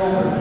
Open.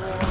War.